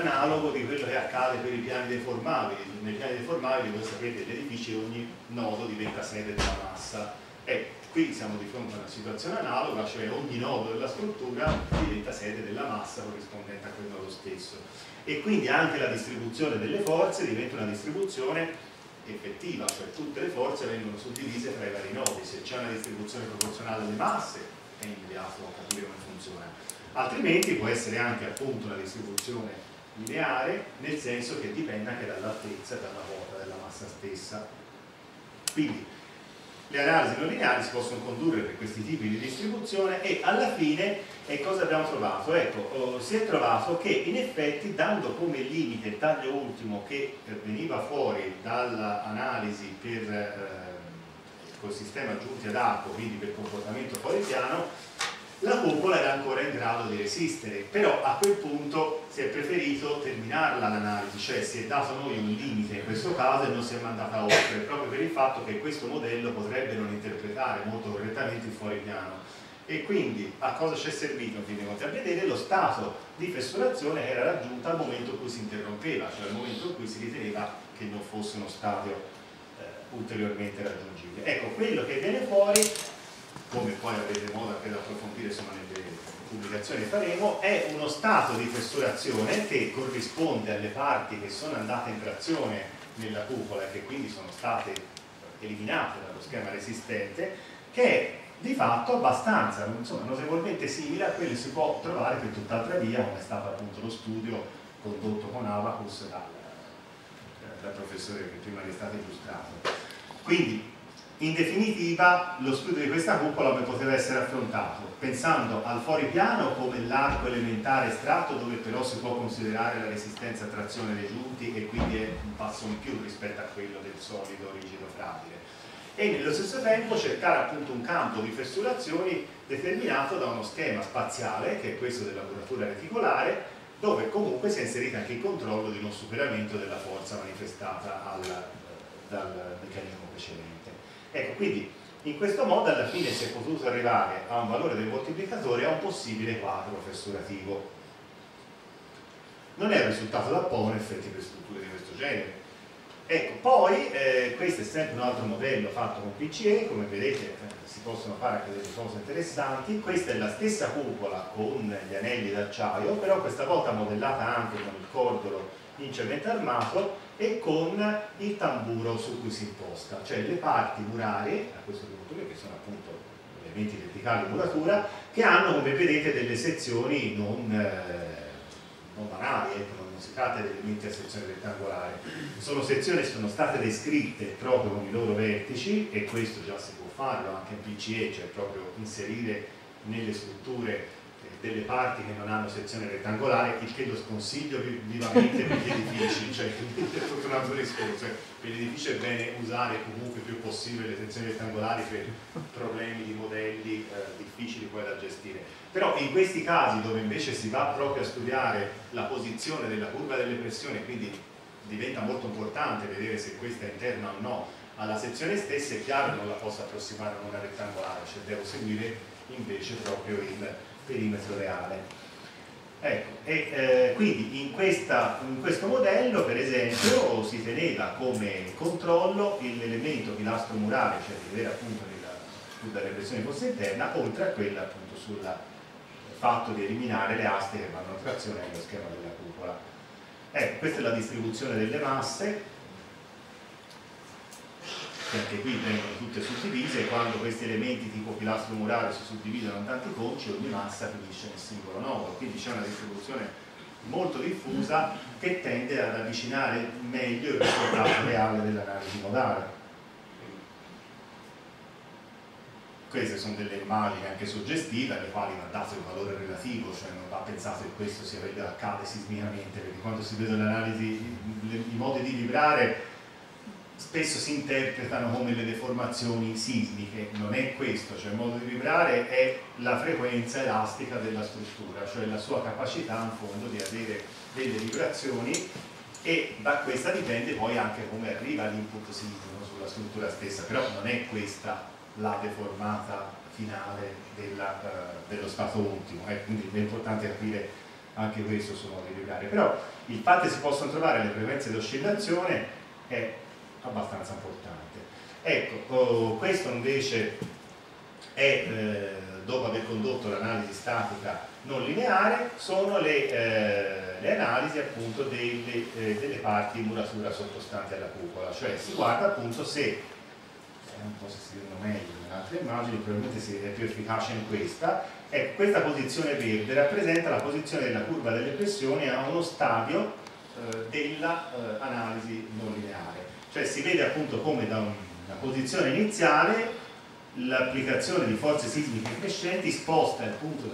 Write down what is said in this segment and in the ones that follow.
analogo di quello che accade per i piani deformabili. Nei piani deformabili voi sapete che l'edificio ogni nodo diventa sede della massa. E qui siamo di fronte a una situazione analoga, cioè ogni nodo della struttura diventa sede della massa corrispondente a quel nodo stesso. E quindi anche la distribuzione delle forze diventa una distribuzione effettiva, cioè tutte le forze vengono suddivise tra i vari nodi. Se c'è una distribuzione proporzionale delle masse, è immediato a capire come funziona. Altrimenti può essere anche appunto una distribuzione lineare nel senso che dipende anche dall'altezza e dalla quota della massa stessa. Quindi le analisi non lineari si possono condurre per questi tipi di distribuzione e alla fine e cosa abbiamo trovato? Ecco, oh, si è trovato che in effetti dando come limite il taglio ultimo che veniva fuori dall'analisi per eh, col sistema giunti ad acqua, quindi per comportamento fuori piano, la cupola era ancora in grado di resistere, però a quel punto si è preferito terminarla l'analisi, cioè si è dato noi un limite in questo caso e non si è mandata oltre, proprio per il fatto che questo modello potrebbe non interpretare molto correttamente il fuori piano. E quindi a cosa ci è servito in fin dei conti? A vedere lo stato di fessurazione era raggiunto al momento in cui si interrompeva, cioè al momento in cui si riteneva che non fosse uno stadio eh, ulteriormente raggiungibile. Ecco, quello che viene fuori come poi avrete modo anche da approfondire insomma, nelle pubblicazioni che faremo, è uno stato di fessurazione che corrisponde alle parti che sono andate in trazione nella cupola e che quindi sono state eliminate dallo schema resistente, che è di fatto abbastanza, insomma, notevolmente simile a quello che si può trovare per tutt'altra via, come è stato appunto lo studio condotto con Abacus dal, dal professore che prima è stato illustrato. Quindi in definitiva, lo studio di questa cupola poteva essere affrontato? Pensando al fuoripiano come l'arco elementare estratto dove però si può considerare la resistenza a trazione dei giunti e quindi è un passo in più rispetto a quello del solido rigido fragile. E nello stesso tempo cercare appunto un campo di fessurazioni determinato da uno schema spaziale, che è questo della muratura reticolare, dove comunque si è inserito anche il controllo di non superamento della forza manifestata al, dal meccanismo precedente. Ecco, quindi in questo modo alla fine si è potuto arrivare a un valore del moltiplicatore a un possibile quadro fessurativo. Non è un risultato da in effetti per strutture di questo genere. Ecco, poi eh, questo è sempre un altro modello fatto con PCE, come vedete eh, si possono fare anche delle cose interessanti. Questa è la stessa cupola con gli anelli d'acciaio, però questa volta modellata anche con il cordolo in cemento armato e con il tamburo su cui si imposta, cioè le parti murarie, a questo punto che sono appunto elementi verticali di muratura, che hanno come vedete delle sezioni non, eh, non banali, ecco, non si tratta di elementi a sezione rettangolare, sono sezioni che sono state descritte proprio con i loro vertici e questo già si può farlo anche in PCE, cioè proprio inserire nelle strutture delle parti che non hanno sezione rettangolare, il che lo sconsiglio vivamente per gli edifici, cioè tutto un altro discorso, per gli è bene usare comunque più possibile le sezioni rettangolari per problemi di modelli eh, difficili poi da gestire. Però in questi casi dove invece si va proprio a studiare la posizione della curva delle pressioni, quindi diventa molto importante vedere se questa è interna o no alla sezione stessa, è chiaro che non la posso approssimare a una rettangolare, cioè devo seguire invece proprio il perimetro reale. Ecco, e, eh, quindi in, questa, in, questo modello per esempio si teneva come controllo l'elemento pilastro murale, cioè di vedere appunto la repressione fosse interna, oltre a quella appunto sul fatto di eliminare le aste che vanno a trazione nello schema della cupola. Ecco, questa è la distribuzione delle masse, anche qui vengono tutte suddivise e quando questi elementi tipo pilastro murale si suddividono in tanti conci ogni massa finisce nel singolo nodo. Quindi c'è una distribuzione molto diffusa che tende ad avvicinare meglio il risultato reale dell'analisi modale. Queste sono delle immagini anche suggestive alle quali va dato il valore relativo, cioè non va pensato che questo sia accade sismicamente, perché quando si vedono l'analisi, i modi di vibrare spesso si interpretano come le deformazioni sismiche, non è questo, cioè il modo di vibrare è la frequenza elastica della struttura, cioè la sua capacità in fondo di avere delle vibrazioni e da questa dipende poi anche come arriva l'input sismico sulla struttura stessa, però non è questa la deformata finale della, uh, dello stato ultimo, eh, quindi è importante capire anche questo sono irregolari. Però il fatto che si possano trovare le frequenze di oscillazione è abbastanza importante. Ecco, oh, questo invece è, eh, dopo aver condotto l'analisi statica non lineare, sono le, eh, le analisi appunto delle, eh, delle, parti di muratura sottostanti alla cupola, cioè si guarda appunto se, non so se si vedono meglio in altre immagini, probabilmente si è più efficace in questa, ecco, questa posizione verde rappresenta la posizione della curva delle pressioni a uno stadio eh, dell'analisi eh, non lineare, cioè si vede appunto come da un la posizione iniziale l'applicazione di forze sismiche crescenti sposta il punto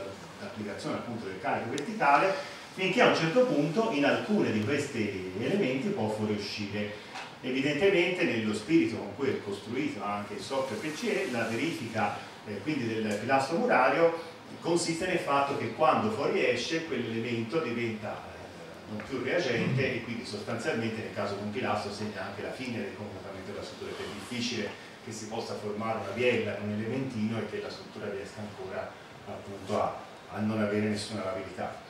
punto del carico verticale finché a un certo punto in alcuni di questi elementi può fuoriuscire. Evidentemente nello spirito con cui è costruito anche il software PCE la verifica eh, quindi del pilastro murario consiste nel fatto che quando fuoriesce quell'elemento diventa non più reagente e quindi sostanzialmente nel caso di un pilastro segna anche la fine del comportamento della struttura che è difficile che si possa formare una biella, un elementino e che la struttura riesca ancora appunto a, a non avere nessuna lavabilità.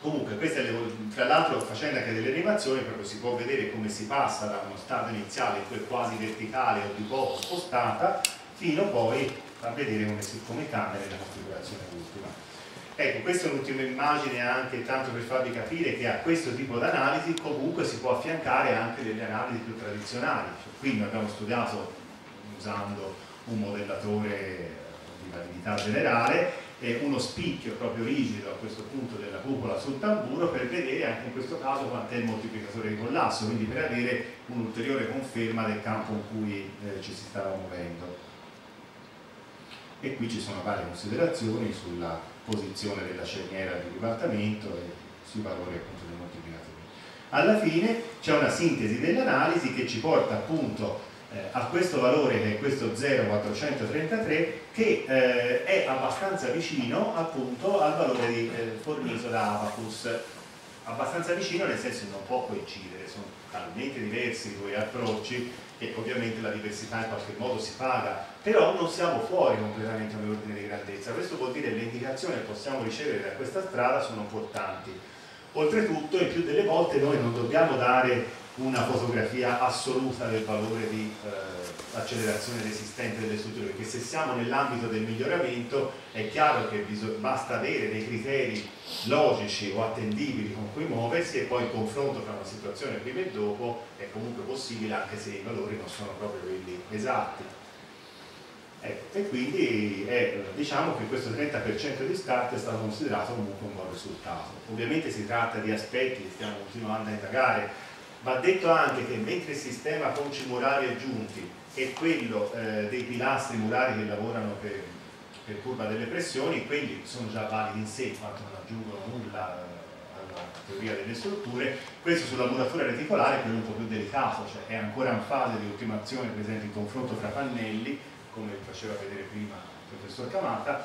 Comunque, questa è tra l'altro facendo anche delle animazioni, proprio si può vedere come si passa da uno stato iniziale, quasi verticale o di poco spostata, fino poi a vedere come, si, come cambia nella configurazione ultima. Ecco, questa è un'ultima immagine anche tanto per farvi capire che a questo tipo di analisi comunque si può affiancare anche delle analisi più tradizionali. Cioè, qui abbiamo studiato usando un modellatore di validità generale uno spicchio proprio rigido a questo punto della cupola sul tamburo per vedere anche in questo caso quant'è il moltiplicatore di collasso, quindi per avere un'ulteriore conferma del campo in cui eh, ci si stava muovendo. E qui ci sono varie considerazioni sulla posizione della cerniera di ribaltamento e sui valori appunto dei moltiplicatori. Alla fine c'è una sintesi dell'analisi che ci porta appunto eh, a questo valore che è questo 0,433 che eh, è abbastanza vicino appunto al valore di, eh, fornito da Abacus abbastanza vicino nel senso che non può coincidere sono talmente diversi i due approcci che ovviamente la diversità in qualche modo si paga, però non siamo fuori completamente dall'ordine di grandezza. Questo vuol dire che le indicazioni che possiamo ricevere da questa strada sono importanti. Oltretutto, il più delle volte noi non dobbiamo dare una fotografia assoluta del valore di eh, accelerazione resistente delle strutture, perché se siamo nell'ambito del miglioramento è chiaro che basta avere dei criteri logici o attendibili con cui muoversi e poi il confronto tra una situazione prima e dopo è comunque possibile anche se i valori non sono proprio quelli esatti. Ecco, e quindi è, diciamo che questo 30% di scarto è stato considerato comunque un buon risultato. Ovviamente si tratta di aspetti che stiamo continuando a indagare Va detto anche che mentre il sistema conci murari aggiunti è quello eh, dei pilastri murari che lavorano per, per, curva delle pressioni, quelli sono già validi in sé, quanto non aggiungono nulla eh, alla teoria delle strutture, questo sulla muratura reticolare è quello un po' più delicato, cioè è ancora in fase di ultimazione, per esempio il confronto fra pannelli, come faceva vedere prima il professor Camata,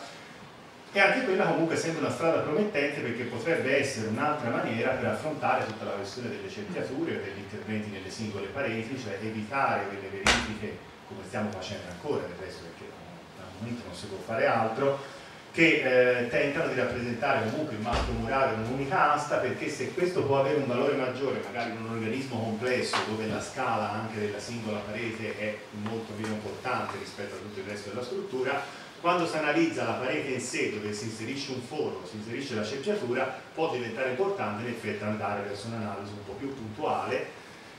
e anche quella comunque sembra una strada promettente perché potrebbe essere un'altra maniera per affrontare tutta la questione delle cerchiature degli interventi nelle singole pareti, cioè evitare quelle verifiche come stiamo facendo ancora del resto perché al momento non si può fare altro che eh, tentano di rappresentare comunque il mastro murario in un'unica asta perché se questo può avere un valore maggiore magari in un organismo complesso dove la scala anche della singola parete è molto meno importante rispetto a tutto il resto della struttura quando si analizza la parete in sé dove si inserisce un foro, si inserisce la cerchiatura, può diventare importante in effetti andare verso un'analisi un po' più puntuale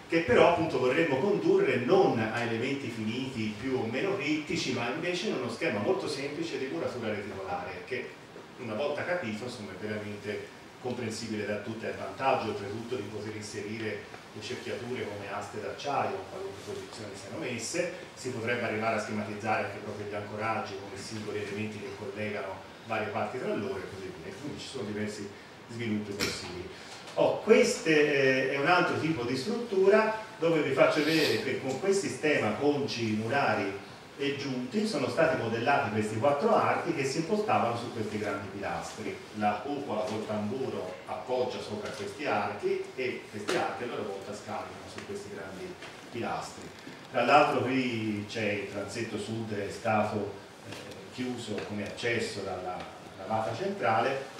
che però appunto vorremmo condurre non a elementi finiti più o meno critici ma invece in uno schema molto semplice di muratura reticolare che una volta capito insomma è veramente comprensibile da tutti, è il vantaggio oltretutto di poter inserire le cerchiature come aste d'acciaio, in qualunque posizione siano messe, si potrebbe arrivare a schematizzare anche proprio gli ancoraggi come singoli elementi che collegano varie parti tra loro e così via, quindi ci sono diversi sviluppi possibili. Oh, questo eh, è un altro tipo di struttura dove vi faccio vedere che con quel sistema conci murari e giunti sono stati modellati questi quattro archi che si impostavano su questi grandi pilastri. La cupola col tamburo appoggia sopra questi archi e questi archi a loro volta scaricano su questi grandi pilastri. Tra l'altro qui c'è il transetto sud è stato eh, chiuso come accesso dalla navata centrale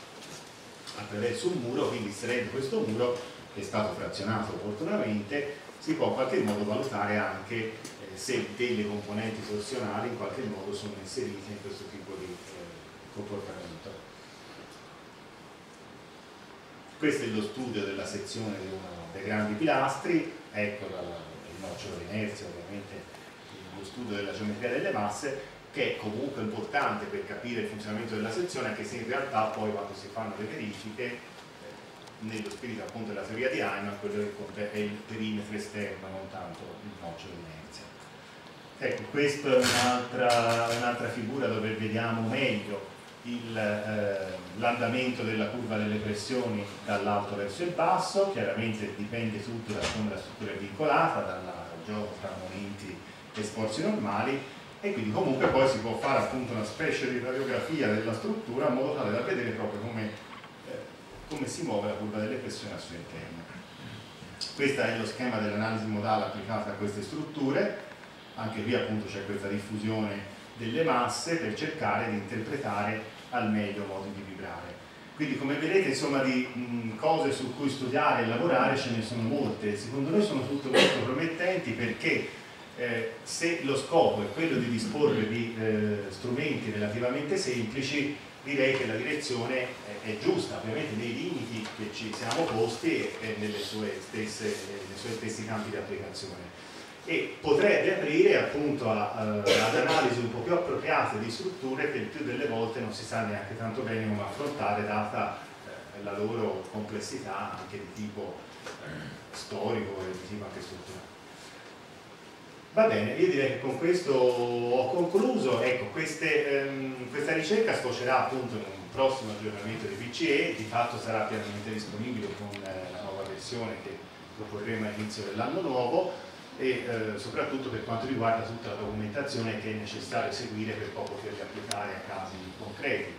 attraverso un muro, quindi inserendo questo muro, che è stato frazionato opportunamente, si può in qualche modo valutare anche se delle componenti torsionali in qualche modo sono inserite in questo tipo di eh, comportamento. Questo è lo studio della sezione dei grandi pilastri, ecco la, il nocciolo di inerzia ovviamente, lo studio della geometria delle masse, che è comunque importante per capire il funzionamento della sezione, anche se in realtà poi quando si fanno le verifiche, eh, nello spirito appunto della teoria di Heimann, quello che è il perimetro esterno, non tanto il nocciolo di inerzia. Ecco, questa è un'altra un figura dove vediamo meglio eh, l'andamento della curva delle pressioni dall'alto verso il basso, chiaramente dipende tutto da come la struttura è vincolata, dal gioco tra momenti e sforzi normali, e quindi comunque poi si può fare appunto una specie di radiografia della struttura in modo tale da vedere proprio come, eh, come si muove la curva delle pressioni al suo interno. Questo è lo schema dell'analisi modale applicata a queste strutture, anche qui appunto c'è questa diffusione delle masse per cercare di interpretare al meglio modi di vibrare. Quindi come vedete insomma di mh, cose su cui studiare e lavorare ce ne sono molte, secondo noi sono tutte molto promettenti perché eh, se lo scopo è quello di disporre di eh, strumenti relativamente semplici, direi che la direzione è, è, giusta, ovviamente nei limiti che ci siamo posti e, e nelle sue stesse, nei suoi stessi campi di applicazione. E potrebbe aprire appunto a, a, ad analisi un po' più appropriate di strutture che il più delle volte non si sa neanche tanto bene come affrontare data eh, la loro complessità anche di tipo eh, storico e di tipo anche strutturale. Va bene, io direi che con questo ho concluso, ecco, queste, ehm, questa ricerca sfocerà appunto in un prossimo aggiornamento di PCE, di fatto sarà pienamente disponibile con eh, la nuova versione che proporremo all'inizio dell'anno nuovo e eh, soprattutto per quanto riguarda tutta la documentazione che è necessario seguire per poi poterli applicare a casi concreti.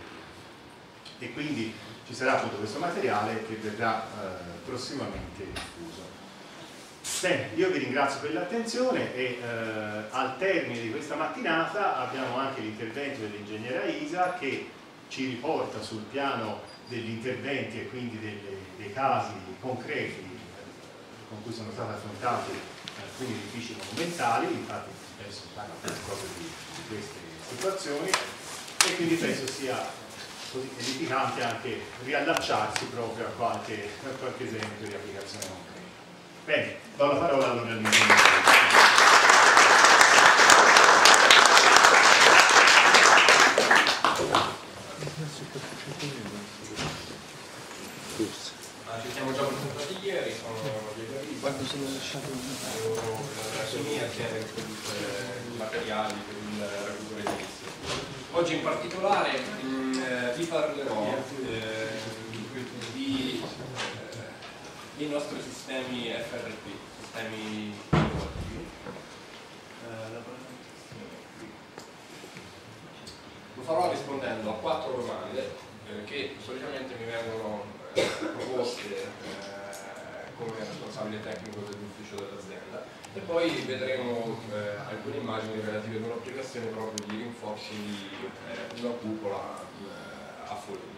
E quindi ci sarà appunto questo materiale che verrà eh, prossimamente diffuso. Bene, io vi ringrazio per l'attenzione e eh, al termine di questa mattinata abbiamo anche l'intervento dell'ingegnera Isa che ci riporta sul piano degli interventi e quindi delle, dei casi concreti eh, con cui sono stati affrontati alcuni edifici monumentali, infatti adesso parla proprio di, di queste situazioni e quindi penso sia così edificante anche riallacciarsi proprio a qualche, a qualche esempio di applicazione concreta. Bene, do la parola allora all'ingegnere. ci siamo già presentati ieri, sono Risi, quando sono lasciato la mia che materiali per il recupero edilizio. Oggi in particolare mm, eh, vi parlerò eh, di i nostri sistemi FRP, sistemi. Eh, Lo farò rispondendo a quattro domande eh, che solitamente mi vengono eh, proposte eh, come responsabile tecnico dell'ufficio dell'azienda e poi vedremo eh, alcune immagini relative ad un'applicazione proprio di rinforzi di eh, una cupola a foglio.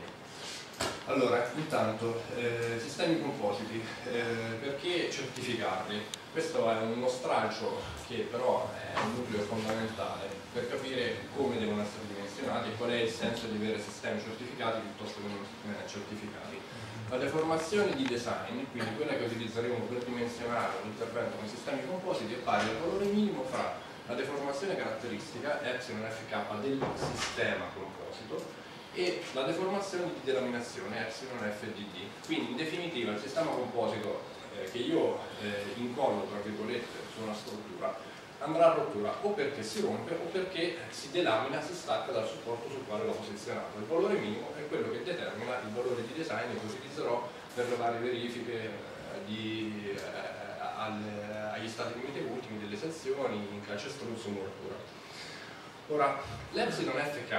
Allora, intanto, eh, sistemi compositi, eh, perché certificarli? Questo è uno stralcio che però è un nucleo fondamentale per capire come devono essere dimensionati e qual è il senso di avere sistemi certificati piuttosto che non eh, certificati. La deformazione di design, quindi quella che utilizzeremo per dimensionare un intervento con sistemi compositi, è pari al valore minimo fra la deformazione caratteristica, epsilon fk del sistema composito e la deformazione di denominazione epsilon FDD. Quindi in definitiva il sistema composito eh, che io eh, incollo tra virgolette su una struttura andrà a rottura o perché si rompe o perché si delamina, si stacca dal supporto sul quale l'ho posizionato. Il valore minimo è quello che determina il valore di design che utilizerò per le varie verifiche eh, di, eh, alle, agli stati limite ultimi delle sezioni in calcestruzzo o muratura. Ora, l'epsilon fk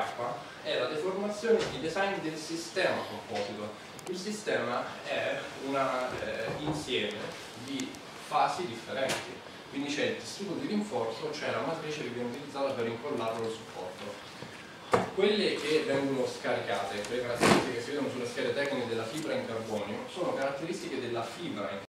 è la deformazione di design del sistema composito. Il sistema è un eh, insieme di fasi differenti, quindi c'è il tessuto di rinforzo, c'è la matrice che viene utilizzata per incollarlo al supporto. quelle che vengono scaricate, quelle caratteristiche che si vedono sulle schede tecniche della fibra in carbonio, sono caratteristiche della fibra in